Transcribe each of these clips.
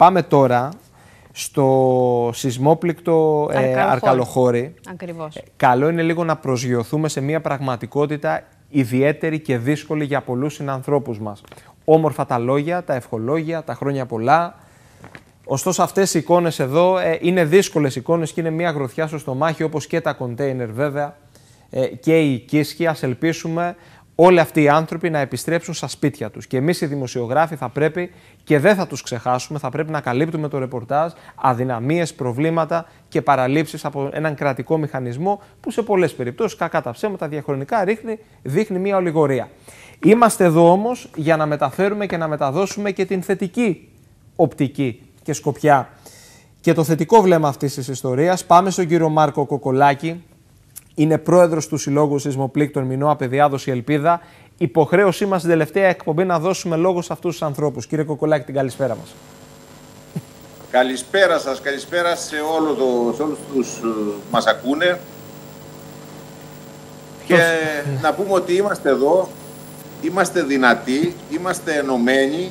πάμε τώρα στο σεισμόπληκτο ε, Αρκαλοχώρη. Ακριβώς. Ε, καλό είναι λίγο να προσγειωθούμε σε μια πραγματικότητα ιδιαίτερη και δύσκολη για πολλούς συνανθρώπους μας. Όμορφα τα λόγια, τα ευχολόγια, τα χρόνια πολλά. Ωστόσο αυτές οι εικόνες εδώ ε, είναι δύσκολες εικόνες και είναι μια γροθιά στο στομάχι όπως και τα κοντέινερ βέβαια ε, και η οικίσχυ. Ας ελπίσουμε όλοι αυτοί οι άνθρωποι να επιστρέψουν στα σπίτια τους. Και εμείς οι δημοσιογράφοι θα πρέπει και δεν θα τους ξεχάσουμε, θα πρέπει να καλύπτουμε το ρεπορτάζ, αδυναμίες, προβλήματα και παραλήψεις από έναν κρατικό μηχανισμό που σε πολλές περιπτώσεις, κακά τα ψέματα, διαχρονικά ρίχνει, δείχνει μια ολιγορία. Είμαστε εδώ όμως για να μεταφέρουμε και να μεταδώσουμε και την θετική οπτική και σκοπιά και το θετικό βλέμμα αυτής της ιστορίας. Πάμε στον κύριο Μάρκο Κοκολάκη, είναι πρόεδρος του Συλλόγου Σεισμοπλήκτων Μινώ Απεδιάδοση Ελπίδα. Υποχρέωσή μας στην τελευταία εκπομπή να δώσουμε λόγο σε αυτούς τους ανθρώπους. Κύριε Κοκολάκη, την καλησπέρα μας. Καλησπέρα σας, καλησπέρα σε, όλο το, σε όλους τους uh, μας ακούνε. Και να πούμε ότι είμαστε εδώ, είμαστε δυνατοί, είμαστε ενωμένοι,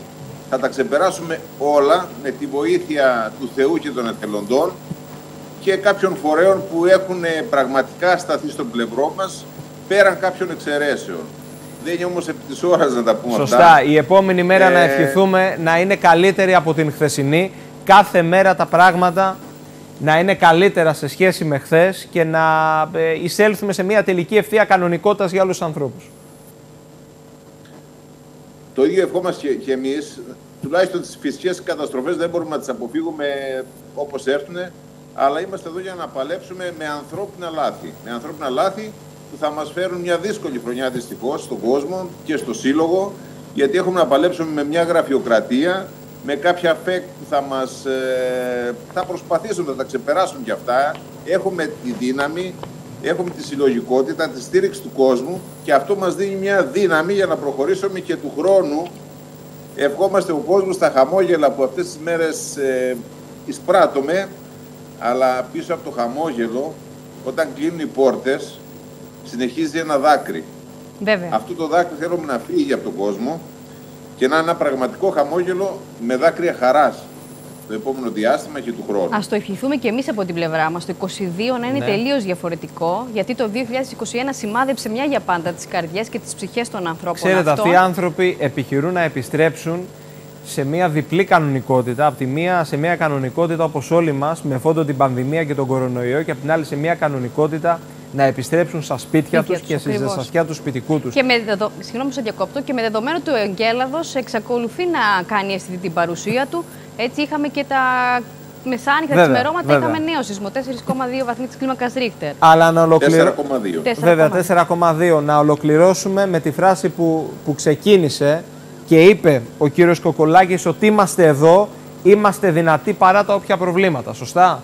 θα τα ξεπεράσουμε όλα με τη βοήθεια του Θεού και των εθελοντών και κάποιων φορέων που έχουν πραγματικά σταθεί στο πλευρό μας πέραν κάποιων εξαιρέσεων. Δεν είναι όμως επί της ώρας να τα πούμε Σωστά. αυτά. Σωστά. Η επόμενη μέρα να ε, ευχηθούμε να είναι καλύτερη από την χθεσινή. Κάθε μέρα τα πράγματα να είναι καλύτερα σε σχέση με χθες και να ε, εισέλθουμε σε μια τελική ευθεία κανονικότητας για όλου του ανθρώπους. Το ίδιο ευχόμαστε και, και εμείς. Τουλάχιστον τι φυσικές καταστροφές δεν μπορούμε να τις αποφύγουμε όπως έρθουν αλλά είμαστε εδώ για να παλέψουμε με ανθρώπινα λάθη. Με ανθρώπινα λάθη που θα μας φέρουν μια δύσκολη χρονιά δυστυχώς στον κόσμο και στο Σύλλογο, γιατί έχουμε να παλέψουμε με μια γραφειοκρατία, με κάποια φεκ που θα μας ε, θα προσπαθήσουν να τα ξεπεράσουν κι αυτά. Έχουμε τη δύναμη, έχουμε τη συλλογικότητα, τη στήριξη του κόσμου και αυτό μας δίνει μια δύναμη για να προχωρήσουμε και του χρόνου. Ευχόμαστε ο κόσμος στα χαμόγελα που αυτές τις μέρες ε, εισπράττουμε αλλά πίσω από το χαμόγελο, όταν κλείνουν οι πόρτες, συνεχίζει ένα δάκρυ. Βέβαια. Αυτό το δάκρυ θέλουμε να φύγει από τον κόσμο και να είναι ένα πραγματικό χαμόγελο με δάκρυα χαράς το επόμενο διάστημα και του χρόνου. Α το ευχηθούμε και εμείς από την πλευρά μας το 2022 να είναι ναι. τελείως διαφορετικό, γιατί το 2021 σημάδεψε μια για πάντα τις καρδιές και τις ψυχές των ανθρώπων. Ξέρετε, αυτοί οι άνθρωποι επιχειρούν να επιστρέψουν σε μια διπλή κανονικότητα. Από τη μία σε μια κανονικότητα όπως όλοι μας, με φόντο την πανδημία και τον κορονοϊό, και από την άλλη σε μια κανονικότητα να επιστρέψουν στα σπίτια τους και στη ζεστασιά του σπιτικού τους. Και με δεδο... Συγγνώμη, σα διακόπτω. Και με δεδομένο του εγκέλαδος εξακολουθεί να κάνει αισθητή την παρουσία του. Έτσι είχαμε και τα μεσάνυχτα, τα ξημερώματα, είχαμε νέο σεισμό. 4,2 βαθμοί της κλίμακας Ρίχτερ. Αλλά να ολοκληρώσουμε. 4,2. Βέβαια, 4,2. Να ολοκληρώσουμε με τη φράση που, που ξεκίνησε και είπε ο κύριος Κοκολάκης ότι είμαστε εδώ, είμαστε δυνατοί παρά τα όποια προβλήματα. Σωστά;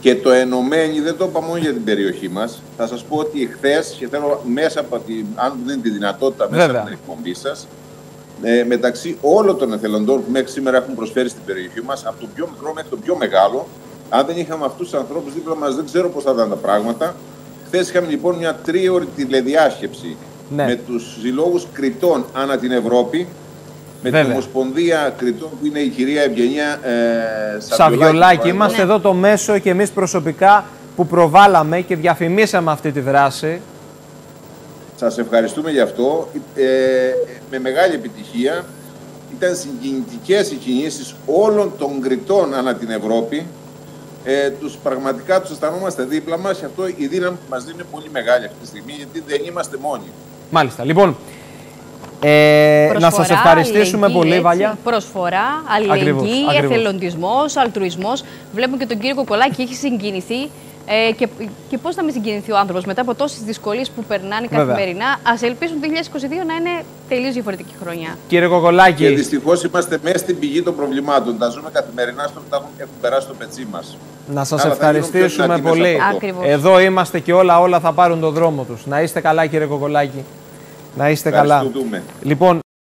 Και το ενωμένοι δεν το είπα μόνο για την περιοχή μας. Θα σας πω ότι χθες και θέλω μέσα από την, αν δεν τη δυνατότητα μέσα από την εκπομπή σας, ε, μεταξύ όλων των εθελοντών που μέχρι σήμερα έχουν προσφέρει στην περιοχή μας, από το πιο μικρό μέχρι το πιο μεγάλο, αν δεν είχαμε αυτούς τους ανθρώπους δίπλα μας, δεν ξέρω πώς θα ήταν τα πράγματα. Χθες είχαμε λοιπόν μια τρίωρη τηλεδιάσκεψη ναι. με τους συλλόγους κριτών ανά την Ευρώπη, με την Ομοσπονδία Κριτών που είναι η κυρία Ευγενία ε, Σαβιολάκη. Είμαστε εδώ το μέσο και εμείς προσωπικά που προβάλαμε και διαφημίσαμε αυτή τη δράση. Σας ευχαριστούμε γι' αυτό. Ε, με μεγάλη επιτυχία ήταν συγκινητικές οι κινήσεις όλων των κριτών ανά την Ευρώπη. Ε, τους πραγματικά τους αισθανόμαστε δίπλα μας και αυτό η δύναμη που μας δίνει είναι πολύ μεγάλη αυτή τη στιγμή γιατί δεν είμαστε μόνοι. Μάλιστα. Λοιπόν, ε, να σας ευχαριστήσουμε πολύ, έτσι, Βαλιά. Προσφορά, αλληλεγγύη, εθελοντισμός, αλτρουισμός. Βλέπουμε και τον κύριο Κοκολάκη έχει συγκινηθεί. Ε, και, και πώς θα με συγκινηθεί ο άνθρωπος μετά από τόσες δυσκολίες που περνάνε Βέβαια. καθημερινά. Α ελπίσουν το 2022 να είναι τελείως διαφορετική χρονιά. Κύριε Κοκολάκη. Και δυστυχώς είμαστε μέσα στην πηγή των προβλημάτων. Τα ζούμε καθημερινά στο που έχουν περάσει το πετσί μας. Να σας ευχαριστήσουμε πολύ. Εδώ είμαστε και όλα, όλα θα πάρουν τον δρόμο τους. Να είστε καλά, κύριε Κοκολάκη. Να είστε καλά. Λοιπόν,